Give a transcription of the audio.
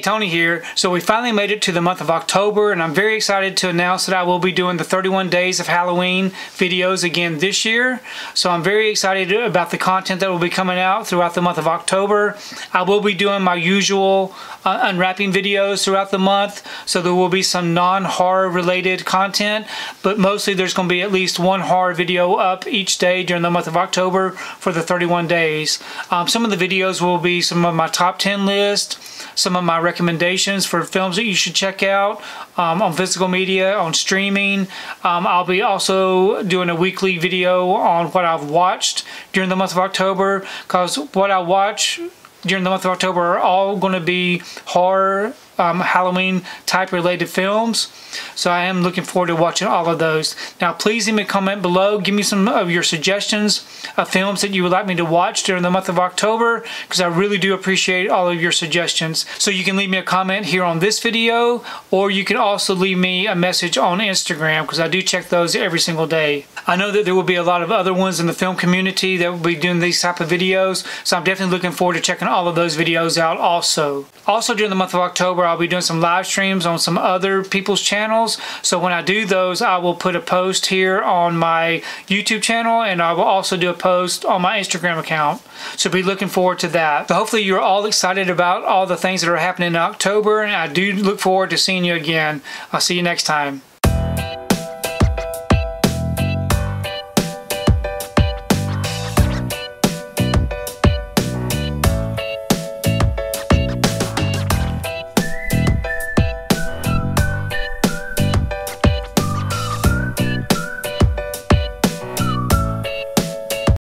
Tony here. So we finally made it to the month of October and I'm very excited to announce that I will be doing the 31 days of Halloween videos again this year. So I'm very excited about the content that will be coming out throughout the month of October. I will be doing my usual uh, unwrapping videos throughout the month. So there will be some non-horror related content, but mostly there's going to be at least one horror video up each day during the month of October for the 31 days. Um, some of the videos will be some of my top 10 list, some of my recommendations for films that you should check out um, on physical media, on streaming. Um, I'll be also doing a weekly video on what I've watched during the month of October because what I watch during the month of October are all going to be horror um, Halloween type related films. So I am looking forward to watching all of those. Now please leave me a comment below. Give me some of your suggestions of films that you would like me to watch during the month of October because I really do appreciate all of your suggestions. So you can leave me a comment here on this video or you can also leave me a message on Instagram because I do check those every single day. I know that there will be a lot of other ones in the film community that will be doing these type of videos so I'm definitely looking forward to checking all of those videos out also. Also during the month of October I'll be doing some live streams on some other people's channels. So when I do those, I will put a post here on my YouTube channel and I will also do a post on my Instagram account. So be looking forward to that. So hopefully you're all excited about all the things that are happening in October and I do look forward to seeing you again. I'll see you next time.